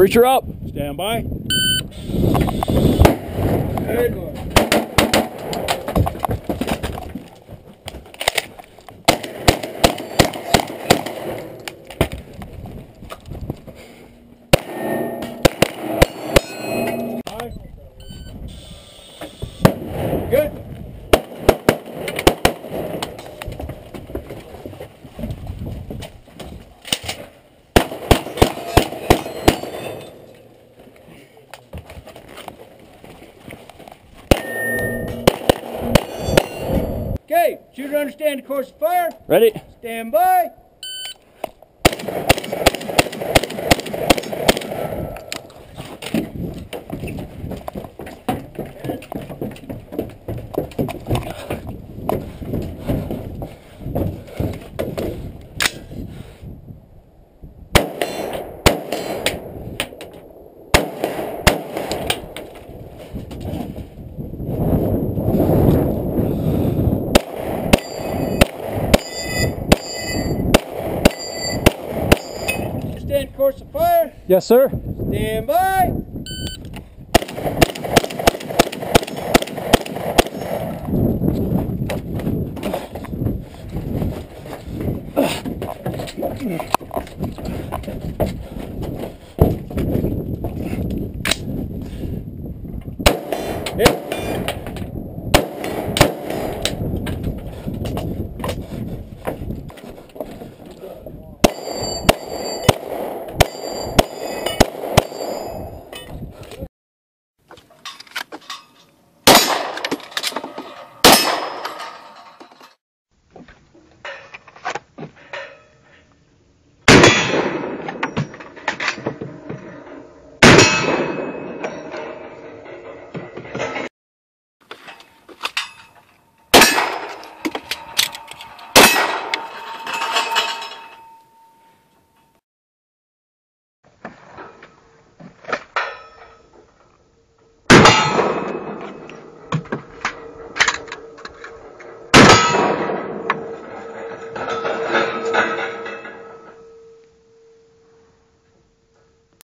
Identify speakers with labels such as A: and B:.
A: Breacher up.
B: Stand by. Good. Good. Okay, shooter understand the course of fire.
A: Ready?
B: Stand by. Source of fire.
A: Yes, sir.
B: Stand by. Hey.